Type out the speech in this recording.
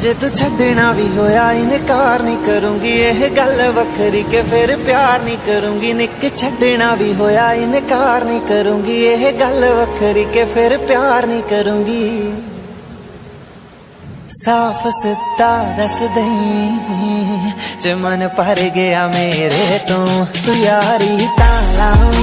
ਜੇ ਤੂੰ ਛੱਡਣਾ ਵੀ ਹੋਇਆ, ਇਨਕਾਰ ਨਹੀਂ ਕਰੂੰਗੀ। ਇਹ ਗੱਲ ਵੱਖਰੀ ਕਿ ਫਿਰ ਪਿਆਰ ਨਹੀਂ ਕਰੂੰਗੀ। ਨਿੱਕ ਛੱਡਣਾ ਵੀ ਹੋਇਆ, ਇਨਕਾਰ ਨਹੀਂ ਕਰੂੰਗੀ। ਇਹ ਗੱਲ ਵੱਖਰੀ ਕਿ ਫਿਰ ਪਿਆਰ ਨਹੀਂ ਕਰੂੰਗੀ। ਸਾਫ਼ ਸਿੱਧਾ ਦੱਸ ਦਈ, ਜੇ ਮਨ ਭਰ ਗਿਆ ਮੇਰੇ ਤੋਂ, ਤੂੰ ਯਾਰੀ ਤਾਂ ਲਾਵੀਂ